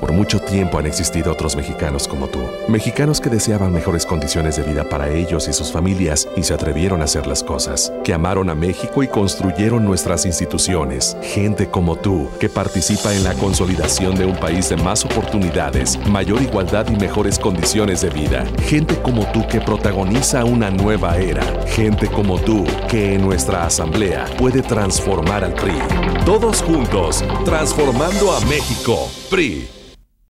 Por mucho tiempo han existido otros mexicanos como tú, mexicanos que deseaban mejores condiciones de vida para ellos y sus familias y se atrevieron a hacer las cosas, que amaron a México y construyeron nuestras instituciones, gente como tú, que participa en la consolidación de un país de más oportunidades, mayor igualdad y mejores condiciones de vida, gente como tú que protagoniza una nueva era, gente como tú que en nuestra asamblea puede transformar al PRI. Todos juntos, transformando a México, PRI.